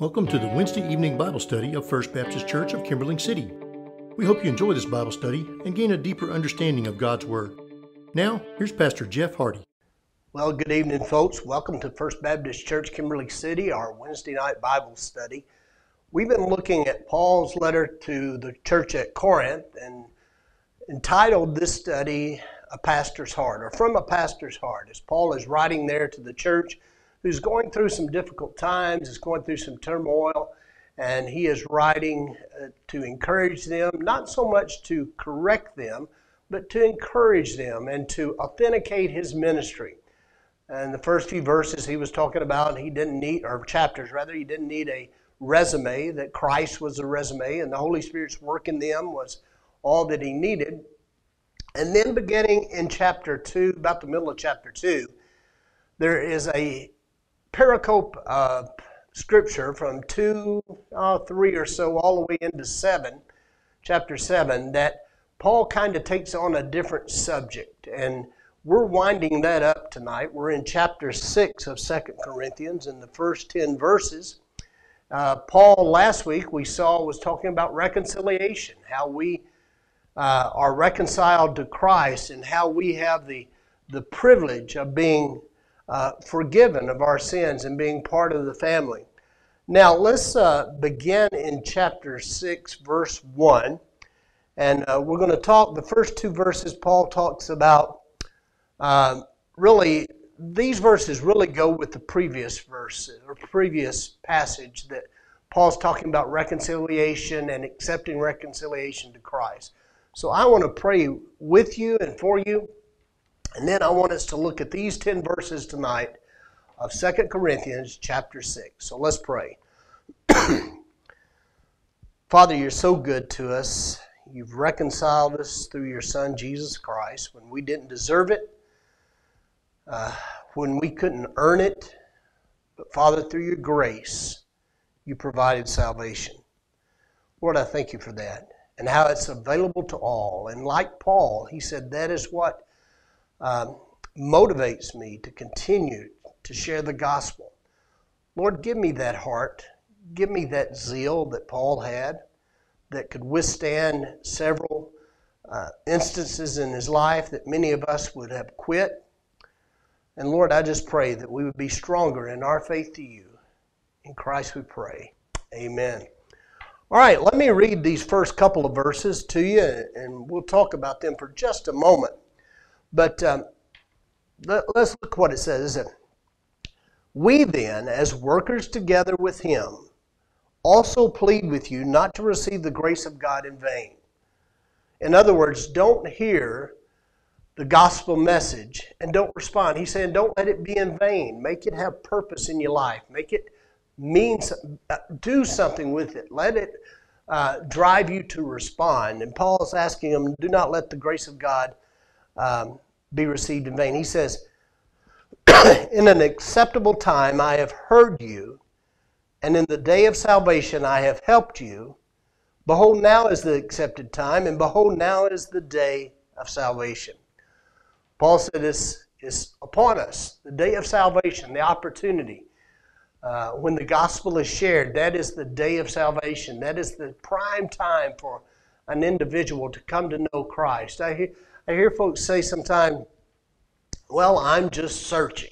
Welcome to the Wednesday evening Bible study of First Baptist Church of Kimberling City. We hope you enjoy this Bible study and gain a deeper understanding of God's Word. Now, here's Pastor Jeff Hardy. Well, good evening, folks. Welcome to First Baptist Church, Kimberling City, our Wednesday night Bible study. We've been looking at Paul's letter to the church at Corinth and entitled this study A Pastor's Heart, or From a Pastor's Heart, as Paul is writing there to the church who's going through some difficult times, is going through some turmoil, and he is writing uh, to encourage them, not so much to correct them, but to encourage them and to authenticate his ministry. And the first few verses he was talking about, he didn't need, or chapters rather, he didn't need a resume, that Christ was a resume, and the Holy Spirit's work in them was all that he needed. And then beginning in chapter 2, about the middle of chapter 2, there is a pericope uh, scripture from 2, uh, 3 or so, all the way into 7, chapter 7, that Paul kind of takes on a different subject. And we're winding that up tonight. We're in chapter 6 of Second Corinthians in the first 10 verses. Uh, Paul, last week, we saw, was talking about reconciliation, how we uh, are reconciled to Christ, and how we have the, the privilege of being uh, forgiven of our sins and being part of the family. Now, let's uh, begin in chapter 6, verse 1. And uh, we're going to talk, the first two verses, Paul talks about um, really, these verses really go with the previous verse or previous passage that Paul's talking about reconciliation and accepting reconciliation to Christ. So I want to pray with you and for you and then I want us to look at these 10 verses tonight of Second Corinthians chapter 6. So let's pray. Father, you're so good to us. You've reconciled us through your Son, Jesus Christ, when we didn't deserve it, uh, when we couldn't earn it. But Father, through your grace, you provided salvation. Lord, I thank you for that and how it's available to all. And like Paul, he said that is what um, motivates me to continue to share the gospel. Lord, give me that heart. Give me that zeal that Paul had that could withstand several uh, instances in his life that many of us would have quit. And Lord, I just pray that we would be stronger in our faith to you. In Christ we pray. Amen. All right, let me read these first couple of verses to you, and we'll talk about them for just a moment. But um, let, us look what it says. We then, as workers together with him, also plead with you not to receive the grace of God in vain. In other words, don't hear the gospel message and don't respond. He's saying, don't let it be in vain. Make it have purpose in your life. Make it mean, uh, do something with it. Let it uh, drive you to respond. And Paul's asking them, do not let the grace of God um, be received in vain. He says, In an acceptable time I have heard you, and in the day of salvation I have helped you. Behold, now is the accepted time, and behold, now is the day of salvation. Paul said this is upon us, the day of salvation, the opportunity. Uh, when the gospel is shared, that is the day of salvation. That is the prime time for an individual to come to know Christ. I I hear folks say sometimes, well, I'm just searching.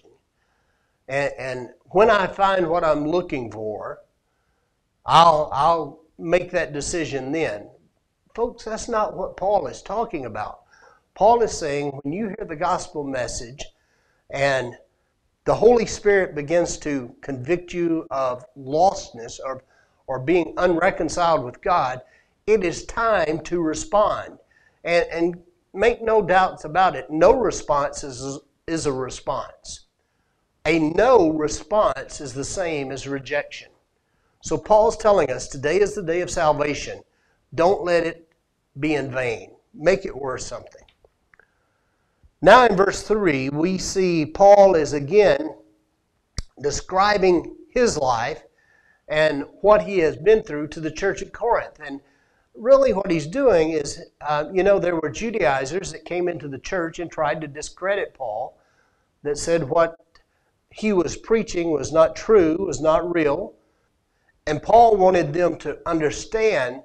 And, and when I find what I'm looking for, I'll, I'll make that decision then. Folks, that's not what Paul is talking about. Paul is saying when you hear the gospel message and the Holy Spirit begins to convict you of lostness or, or being unreconciled with God, it is time to respond. And, and make no doubts about it, no response is, is a response. A no response is the same as rejection. So Paul's telling us today is the day of salvation. Don't let it be in vain. Make it worth something. Now in verse 3, we see Paul is again describing his life and what he has been through to the church at Corinth. And really what he's doing is, uh, you know, there were Judaizers that came into the church and tried to discredit Paul, that said what he was preaching was not true, was not real. And Paul wanted them to understand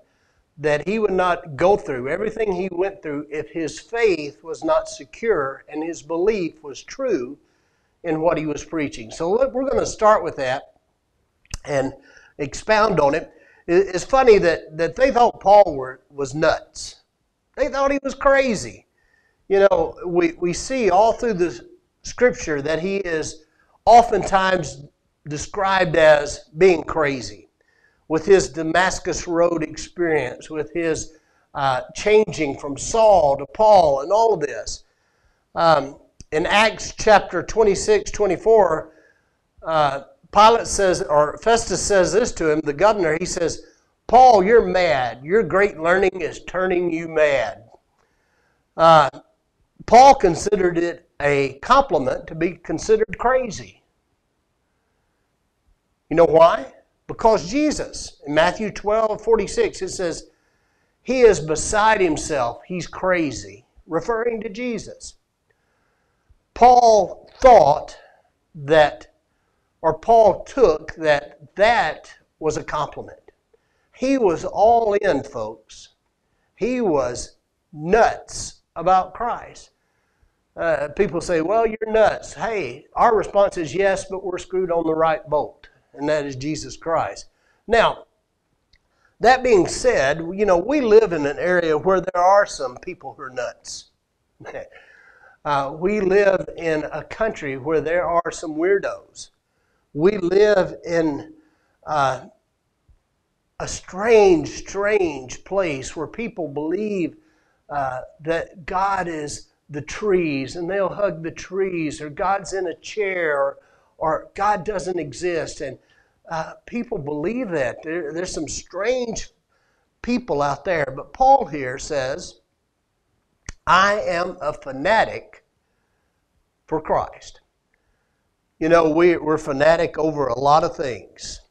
that he would not go through everything he went through if his faith was not secure and his belief was true in what he was preaching. So we're going to start with that and expound on it. It's funny that, that they thought Paul were, was nuts. They thought he was crazy. You know, we, we see all through the scripture that he is oftentimes described as being crazy. With his Damascus Road experience, with his uh, changing from Saul to Paul, and all of this. Um, in Acts chapter 26, 24, uh, Pilate says, or Festus says this to him, the governor, he says, Paul, you're mad. Your great learning is turning you mad. Uh, Paul considered it a compliment to be considered crazy. You know why? Because Jesus, in Matthew 12 46, it says, He is beside himself. He's crazy, referring to Jesus. Paul thought that, or Paul took that that was a compliment. He was all in, folks. He was nuts about Christ. Uh, people say, well, you're nuts. Hey, our response is yes, but we're screwed on the right bolt, and that is Jesus Christ. Now, that being said, you know, we live in an area where there are some people who are nuts. uh, we live in a country where there are some weirdos. We live in uh, a strange, strange place where people believe uh, that God is the trees and they'll hug the trees, or God's in a chair, or, or God doesn't exist. And uh, people believe that. There, there's some strange people out there. But Paul here says, I am a fanatic for Christ. You know, we, we're fanatic over a lot of things.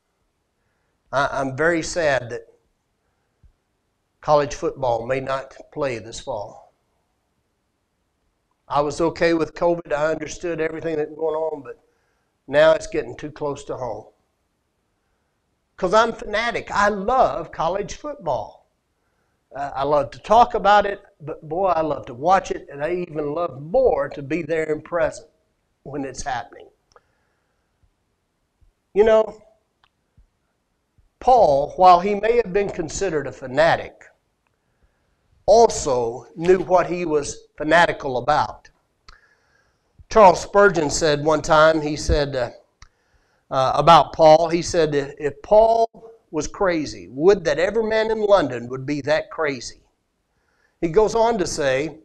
I, I'm very sad that college football may not play this fall. I was okay with COVID. I understood everything that was going on, but now it's getting too close to home. Because I'm fanatic. I love college football. Uh, I love to talk about it, but boy, I love to watch it, and I even love more to be there in present when it's happening. You know, Paul, while he may have been considered a fanatic, also knew what he was fanatical about. Charles Spurgeon said one time, he said uh, uh, about Paul, he said, if Paul was crazy, would that every man in London would be that crazy. He goes on to say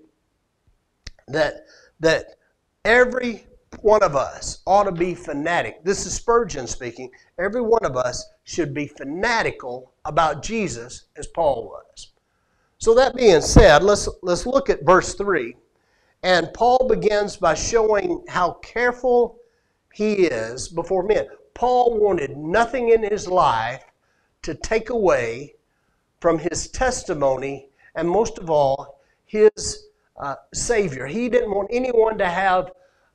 that, that every one of us ought to be fanatic. This is Spurgeon speaking. Every one of us should be fanatical about Jesus as Paul was. So that being said, let's, let's look at verse 3. And Paul begins by showing how careful he is before men. Paul wanted nothing in his life to take away from his testimony and most of all, his uh, Savior. He didn't want anyone to have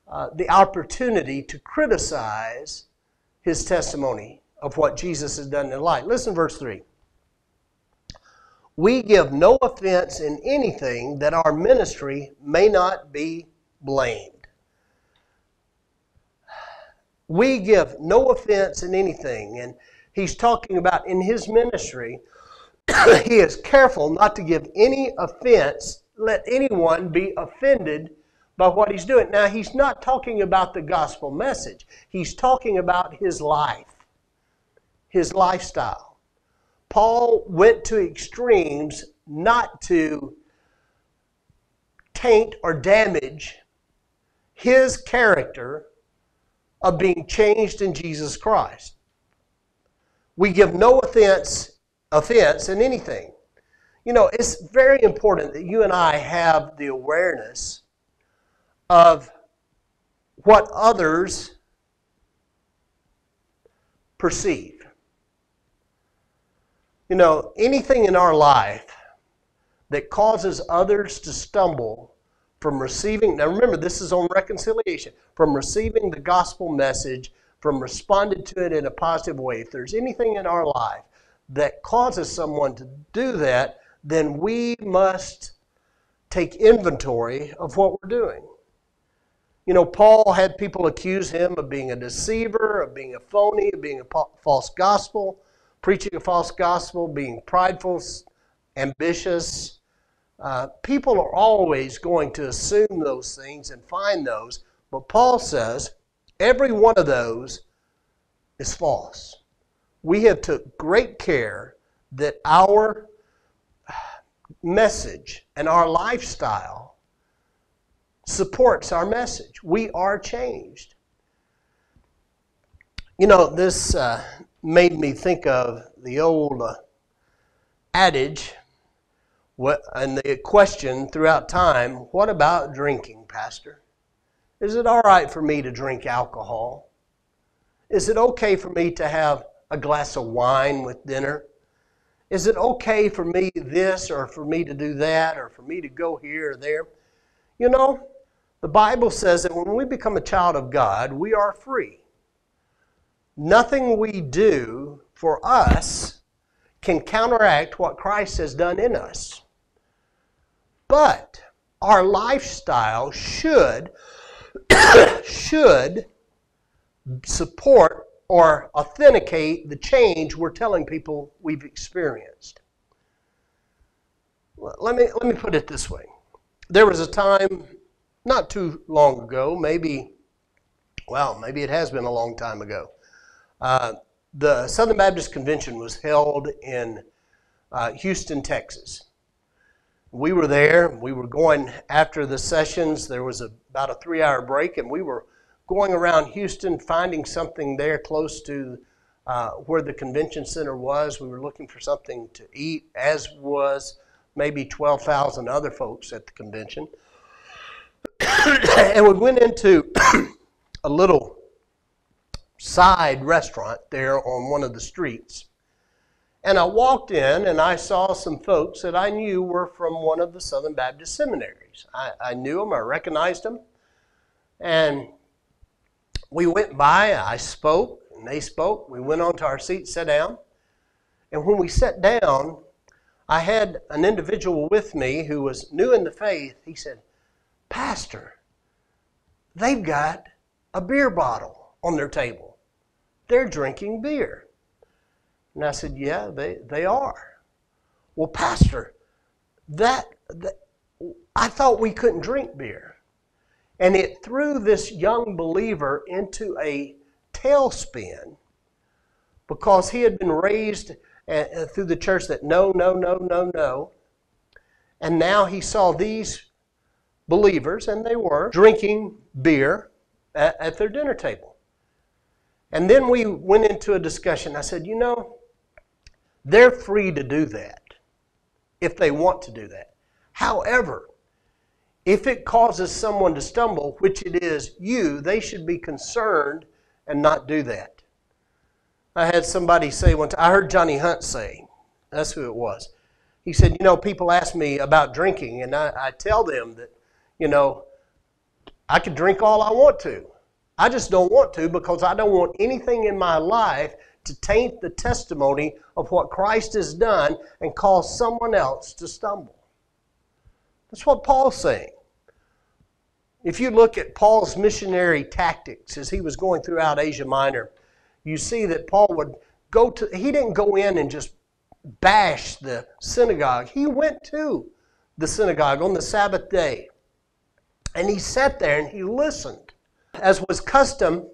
uh, the opportunity to criticize his testimony of what Jesus has done in life. Listen, verse 3 we give no offense in anything that our ministry may not be blamed. We give no offense in anything. And he's talking about in his ministry, he is careful not to give any offense, let anyone be offended by what he's doing. Now, he's not talking about the gospel message, he's talking about his life, his lifestyle. Paul went to extremes not to taint or damage his character of being changed in Jesus Christ. We give no offense offense in anything. You know, it's very important that you and I have the awareness of what others perceive. You know, anything in our life that causes others to stumble from receiving, now remember, this is on reconciliation, from receiving the gospel message from responding to it in a positive way, if there's anything in our life that causes someone to do that, then we must take inventory of what we're doing. You know, Paul had people accuse him of being a deceiver, of being a phony, of being a false gospel, preaching a false gospel, being prideful, ambitious. Uh, people are always going to assume those things and find those, but Paul says every one of those is false. We have took great care that our message and our lifestyle supports our message. We are changed. You know, this uh, made me think of the old uh, adage what, and the question throughout time what about drinking, Pastor? Is it all right for me to drink alcohol? Is it okay for me to have a glass of wine with dinner? Is it okay for me this or for me to do that or for me to go here or there? You know, the Bible says that when we become a child of God, we are free. Nothing we do for us can counteract what Christ has done in us. But our lifestyle should should support or authenticate the change we're telling people we've experienced. Let me, let me put it this way. There was a time not too long ago, maybe, well, maybe it has been a long time ago. Uh, the Southern Baptist Convention was held in uh, Houston, Texas. We were there. We were going after the sessions. There was a, about a three hour break, and we were going around Houston, finding something there close to uh, where the convention center was. We were looking for something to eat, as was maybe 12,000 other folks at the convention. and we went into a little side restaurant there on one of the streets. And I walked in and I saw some folks that I knew were from one of the Southern Baptist seminaries. I, I knew them, I recognized them. And we went by, I spoke, and they spoke. We went on to our seats, sat down. And when we sat down, I had an individual with me who was new in the faith. He said, Pastor, they've got a beer bottle on their table. They're drinking beer. And I said, Yeah, they, they are. Well, Pastor, that, that I thought we couldn't drink beer. And it threw this young believer into a tailspin because he had been raised uh, uh, through the church that no, no, no, no, no. And now he saw these believers, and they were, drinking beer at, at their dinner table. And then we went into a discussion. I said, you know, they're free to do that if they want to do that. However, if it causes someone to stumble, which it is you, they should be concerned and not do that. I had somebody say once, I heard Johnny Hunt say, that's who it was. He said, You know, people ask me about drinking, and I, I tell them that, you know, I could drink all I want to. I just don't want to because I don't want anything in my life to taint the testimony of what Christ has done and cause someone else to stumble. That's what Paul's saying. If you look at Paul's missionary tactics as he was going throughout Asia Minor, you see that Paul would go to, he didn't go in and just bash the synagogue. He went to the synagogue on the Sabbath day. And he sat there and he listened. As was custom,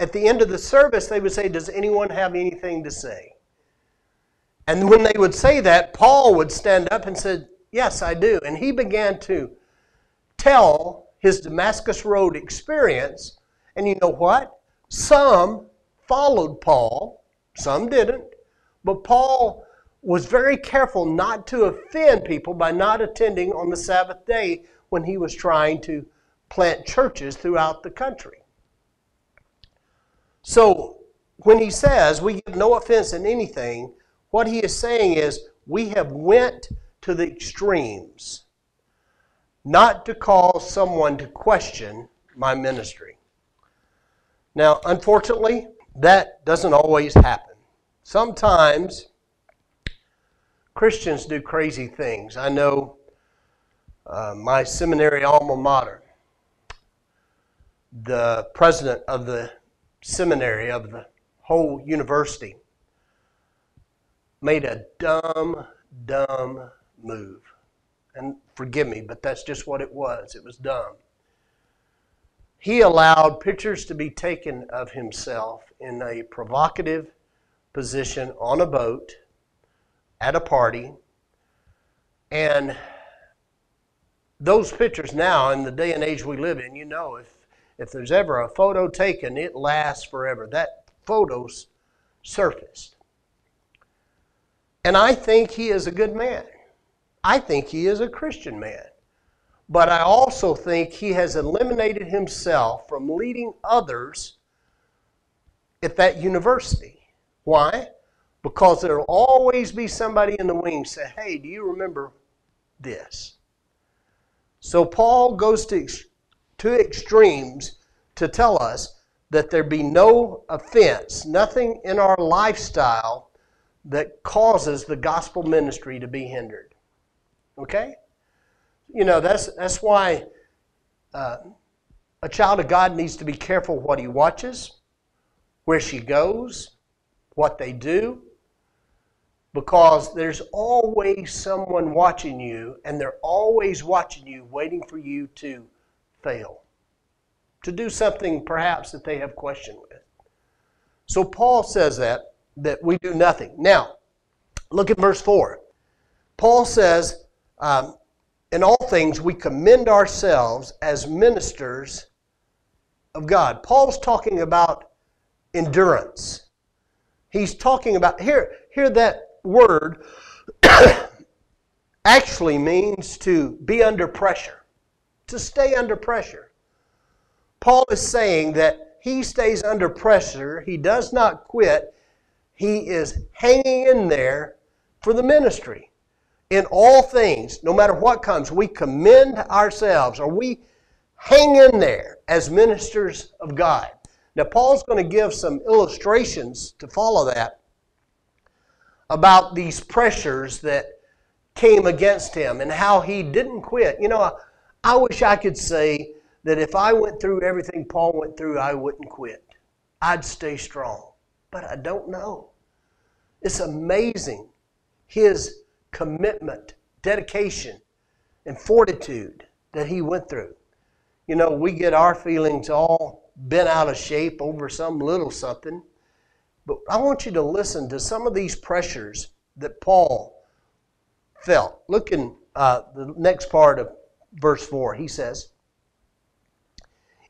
at the end of the service, they would say, Does anyone have anything to say? And when they would say that, Paul would stand up and said, Yes, I do. And he began to tell his Damascus Road experience. And you know what? Some followed Paul, some didn't. But Paul was very careful not to offend people by not attending on the Sabbath day when he was trying to plant churches throughout the country. So when he says we give no offense in anything, what he is saying is we have went to the extremes not to cause someone to question my ministry. Now, unfortunately, that doesn't always happen. Sometimes Christians do crazy things. I know uh, my seminary alma mater, the president of the seminary of the whole university, made a dumb, dumb move. And forgive me, but that's just what it was. It was dumb. He allowed pictures to be taken of himself in a provocative position on a boat at a party. And those pictures now, in the day and age we live in, you know, if, if there's ever a photo taken, it lasts forever. That photo's surfaced. And I think he is a good man. I think he is a Christian man. But I also think he has eliminated himself from leading others at that university. Why? Because there will always be somebody in the wings say, hey, do you remember this? So Paul goes to, to extremes to tell us that there be no offense, nothing in our lifestyle that causes the gospel ministry to be hindered. Okay? You know, that's, that's why uh, a child of God needs to be careful what he watches, where she goes, what they do, because there's always someone watching you, and they're always watching you, waiting for you to fail, to do something perhaps that they have question with. So Paul says that, that we do nothing. Now, look at verse 4. Paul says, um, in all things, we commend ourselves as ministers of God. Paul's talking about endurance. He's talking about, here, here that word actually means to be under pressure, to stay under pressure. Paul is saying that he stays under pressure, he does not quit, he is hanging in there for the ministry in all things, no matter what comes, we commend ourselves or we hang in there as ministers of God. Now, Paul's going to give some illustrations to follow that about these pressures that came against him and how he didn't quit. You know, I, I wish I could say that if I went through everything Paul went through, I wouldn't quit. I'd stay strong. But I don't know. It's amazing his commitment, dedication, and fortitude that he went through. You know, we get our feelings all bent out of shape over some little something. But I want you to listen to some of these pressures that Paul felt. Look in uh, the next part of verse 4. He says,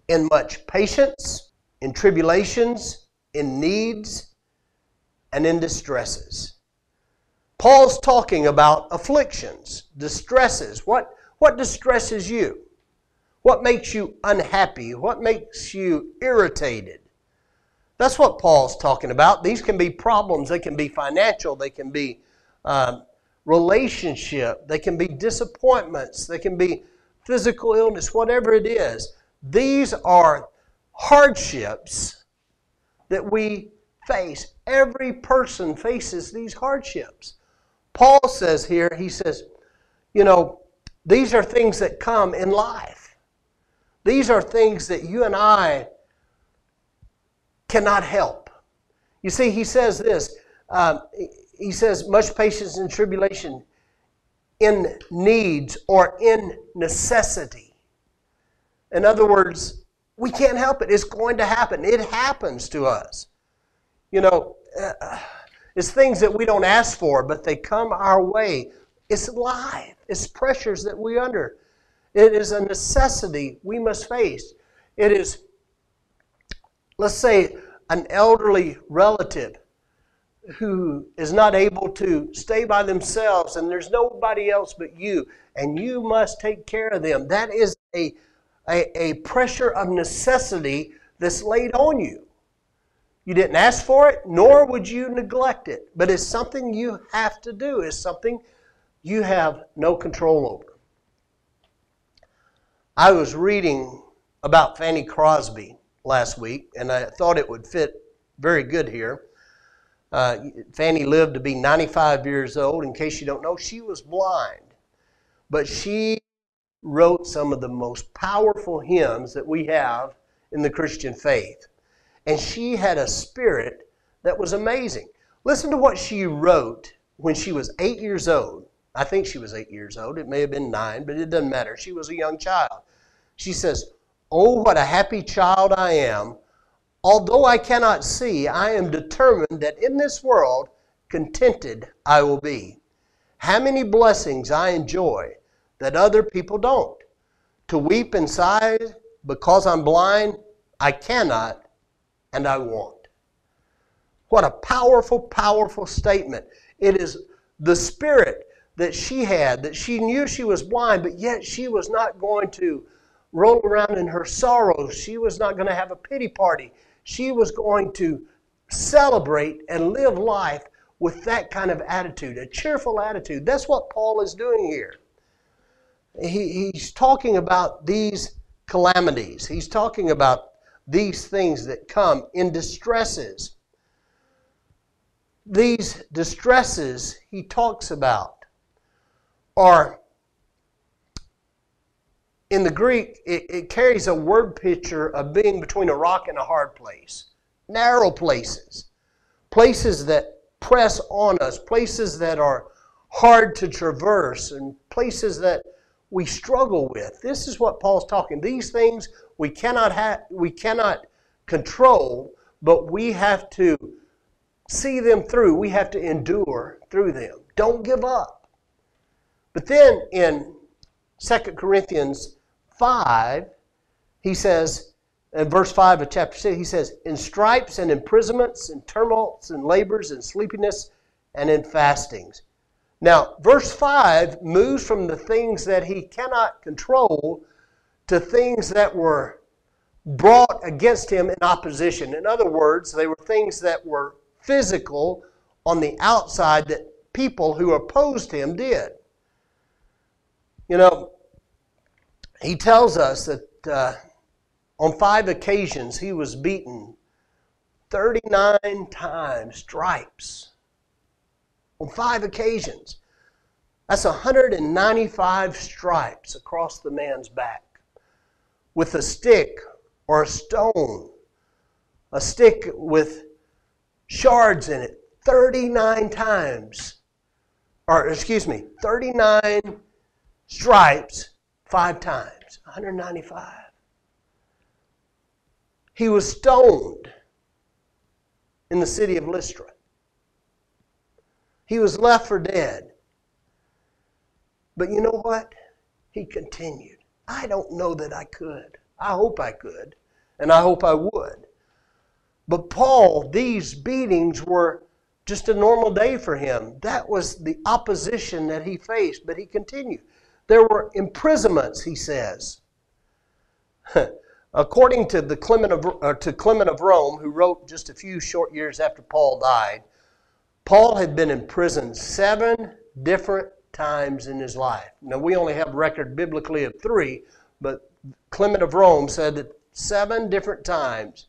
In much patience, in tribulations, in needs, and in distresses Paul's talking about afflictions, distresses. What, what distresses you? What makes you unhappy? What makes you irritated? That's what Paul's talking about. These can be problems. They can be financial. They can be um, relationship. They can be disappointments. They can be physical illness, whatever it is. These are hardships that we face. Every person faces these hardships. Paul says here, he says, you know, these are things that come in life. These are things that you and I cannot help. You see, he says this. Um, he says, much patience and tribulation in needs or in necessity. In other words, we can't help it. It's going to happen. It happens to us. You know, uh, it's things that we don't ask for, but they come our way. It's life. It's pressures that we under. It is a necessity we must face. It is, let's say, an elderly relative who is not able to stay by themselves and there's nobody else but you, and you must take care of them. That is a, a, a pressure of necessity that's laid on you. You didn't ask for it, nor would you neglect it. But it's something you have to do, it's something you have no control over. I was reading about Fanny Crosby last week, and I thought it would fit very good here. Uh, Fanny lived to be 95 years old. In case you don't know, she was blind. But she wrote some of the most powerful hymns that we have in the Christian faith. And she had a spirit that was amazing. Listen to what she wrote when she was eight years old. I think she was eight years old. It may have been nine, but it doesn't matter. She was a young child. She says, Oh, what a happy child I am. Although I cannot see, I am determined that in this world, contented I will be. How many blessings I enjoy that other people don't. To weep and sigh because I'm blind, I cannot and I won't. What a powerful, powerful statement. It is the spirit that she had, that she knew she was blind, but yet she was not going to roll around in her sorrows. She was not going to have a pity party. She was going to celebrate and live life with that kind of attitude, a cheerful attitude. That's what Paul is doing here. He, he's talking about these calamities. He's talking about these things that come in distresses. These distresses he talks about are in the Greek, it, it, carries a word picture of being between a rock and a hard place. Narrow places. Places that press on us. Places that are hard to traverse. And places that we struggle with. This is what Paul's talking. These things we cannot have, we cannot control, but we have to see them through. We have to endure through them. Don't give up. But then in 2 Corinthians 5, he says, in verse 5 of chapter 6, he says, In stripes and imprisonments and tumults and labors and sleepiness and in fastings now, verse 5 moves from the things that he cannot control to things that were brought against him in opposition. In other words, they were things that were physical on the outside that people who opposed him did. You know, he tells us that uh, on five occasions he was beaten 39 times, stripes on five occasions. That's 195 stripes across the man's back with a stick or a stone, a stick with shards in it 39 times. Or, excuse me, 39 stripes five times, 195. He was stoned in the city of Lystra. He was left for dead. But you know what? He continued. I don't know that I could. I hope I could, and I hope I would. But Paul, these beatings were just a normal day for him. That was the opposition that he faced, but he continued. There were imprisonments, he says. According to, the Clement of, uh, to Clement of Rome, who wrote just a few short years after Paul died, Paul had been imprisoned seven different times in his life. Now, we only have record biblically of three, but Clement of Rome said that seven different times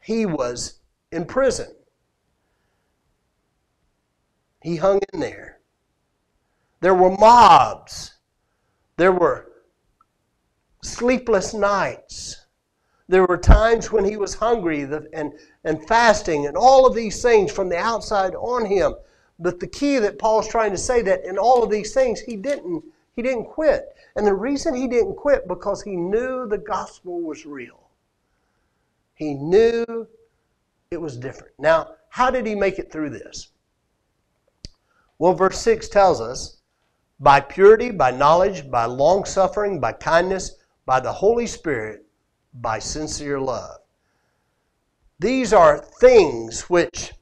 he was in prison. He hung in there. There were mobs. There were sleepless nights. There were times when he was hungry and, and fasting and all of these things from the outside on him. But the key that Paul's trying to say that in all of these things, he didn't, he didn't quit. And the reason he didn't quit because he knew the gospel was real. He knew it was different. Now, how did he make it through this? Well, verse 6 tells us by purity, by knowledge, by long suffering, by kindness, by the Holy Spirit, by sincere love. These are things which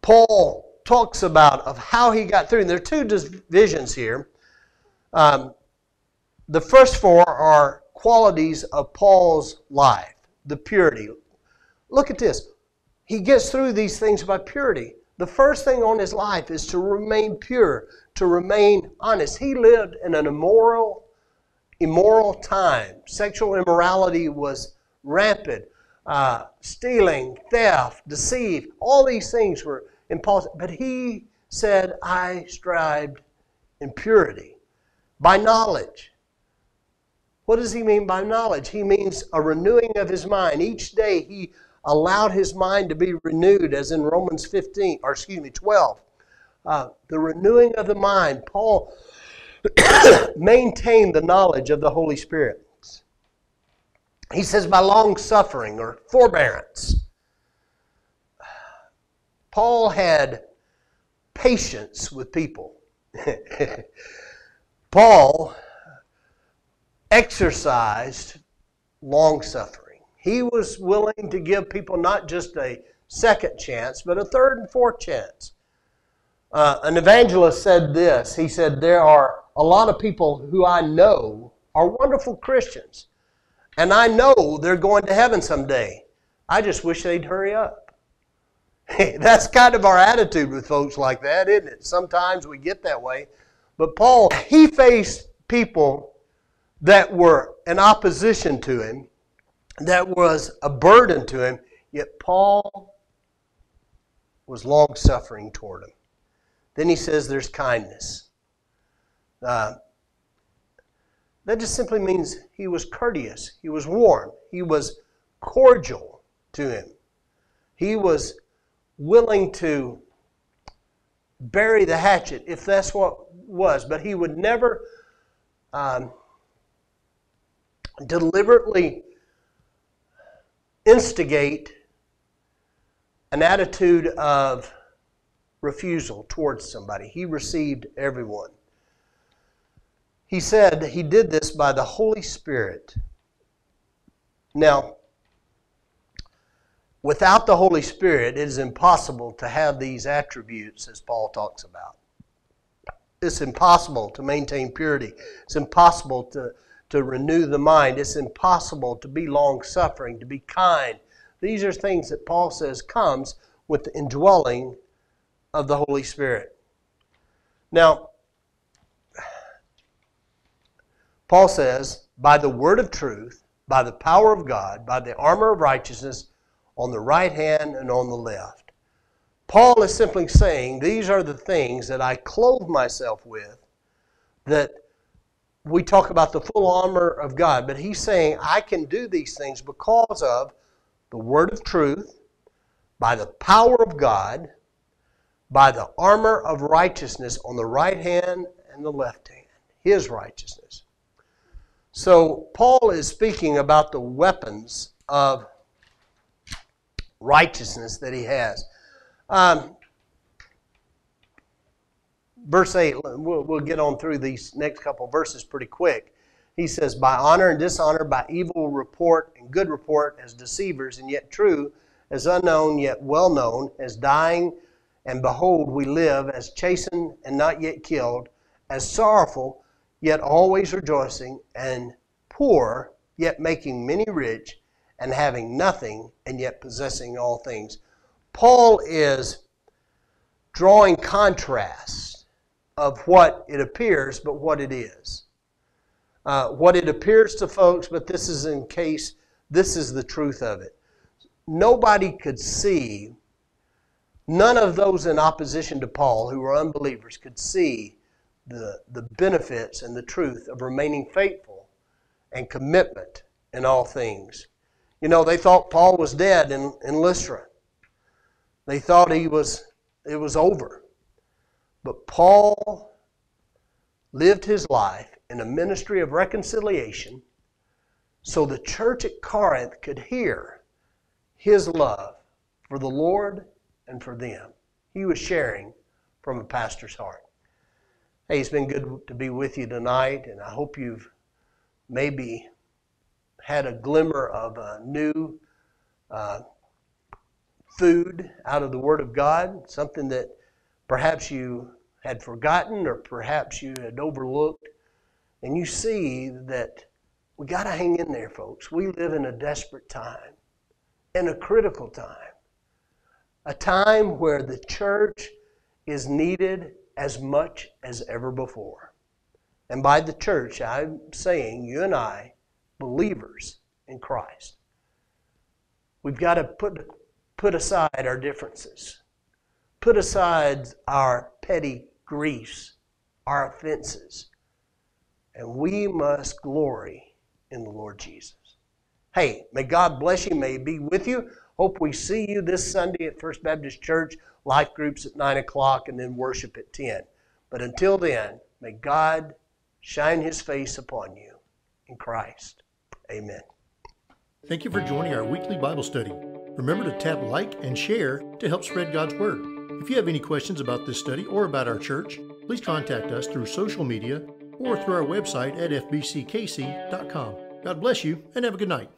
Paul talks about of how he got through. And there are two divisions here. Um, the first four are qualities of Paul's life, the purity. Look at this. He gets through these things by purity. The first thing on his life is to remain pure, to remain honest. He lived in an immoral immoral time. Sexual immorality was rampant. Uh, stealing, theft, deceit, all these things were impossible. But he said, I strived in purity by knowledge. What does he mean by knowledge? He means a renewing of his mind. Each day he allowed his mind to be renewed, as in Romans 15, or excuse me, 12. Uh, the renewing of the mind. Paul maintained the knowledge of the Holy Spirit. He says by long suffering or forbearance. Paul had patience with people. Paul exercised long suffering. He was willing to give people not just a second chance, but a third and fourth chance. Uh, an evangelist said this He said, There are a lot of people who I know are wonderful Christians, and I know they're going to heaven someday. I just wish they'd hurry up. That's kind of our attitude with folks like that, isn't it? Sometimes we get that way. But Paul, he faced people that were in opposition to him, that was a burden to him, yet Paul was long suffering toward him. Then he says there's kindness. Uh, that just simply means he was courteous, he was warm, he was cordial to him. He was willing to bury the hatchet if that's what was, but he would never um, deliberately instigate an attitude of refusal towards somebody. He received everyone. He said he did this by the Holy Spirit. Now, without the Holy Spirit, it is impossible to have these attributes as Paul talks about. It's impossible to maintain purity. It's impossible to to renew the mind. It's impossible to be long suffering, to be kind. These are things that Paul says comes with the indwelling of the Holy Spirit. Now, Paul says, by the word of truth, by the power of God, by the armor of righteousness on the right hand and on the left. Paul is simply saying, These are the things that I clothe myself with that we talk about the full armor of God, but he's saying, I can do these things because of the word of truth, by the power of God, by the armor of righteousness on the right hand and the left hand, his righteousness. So, Paul is speaking about the weapons of righteousness that he has. Um, verse 8, we'll, we'll get on through these next couple verses pretty quick. He says, By honor and dishonor, by evil report and good report, as deceivers and yet true, as unknown yet well known, as dying and behold, we live, as chastened and not yet killed, as sorrowful yet always rejoicing, and poor yet making many rich, and having nothing and yet possessing all things. Paul is drawing contrasts of what it appears, but what it is. Uh, what it appears to folks, but this is in case this is the truth of it. Nobody could see, none of those in opposition to Paul who were unbelievers could see the, the benefits and the truth of remaining faithful and commitment in all things. You know, they thought Paul was dead in, in Lystra. They thought he was it was over. But Paul lived his life in a ministry of reconciliation so the church at Corinth could hear his love for the Lord and for them. He was sharing from a pastor's heart. Hey, it's been good to be with you tonight, and I hope you've maybe had a glimmer of a new uh, food out of the Word of God, something that perhaps you had forgotten or perhaps you had overlooked. And you see that we got to hang in there, folks. We live in a desperate time, in a critical time, a time where the church is needed as much as ever before. And by the church, I'm saying you and I, believers in Christ. We've got to put, put aside our differences, put aside our petty griefs, our offenses, and we must glory in the Lord Jesus. Hey, may God bless you, may He be with you. Hope we see you this Sunday at First Baptist Church, life groups at 9 o'clock, and then worship at 10. But until then, may God shine His face upon you in Christ. Amen. Thank you for joining our weekly Bible study. Remember to tap like and share to help spread God's Word. If you have any questions about this study or about our church, please contact us through social media or through our website at fbckc.com. God bless you and have a good night.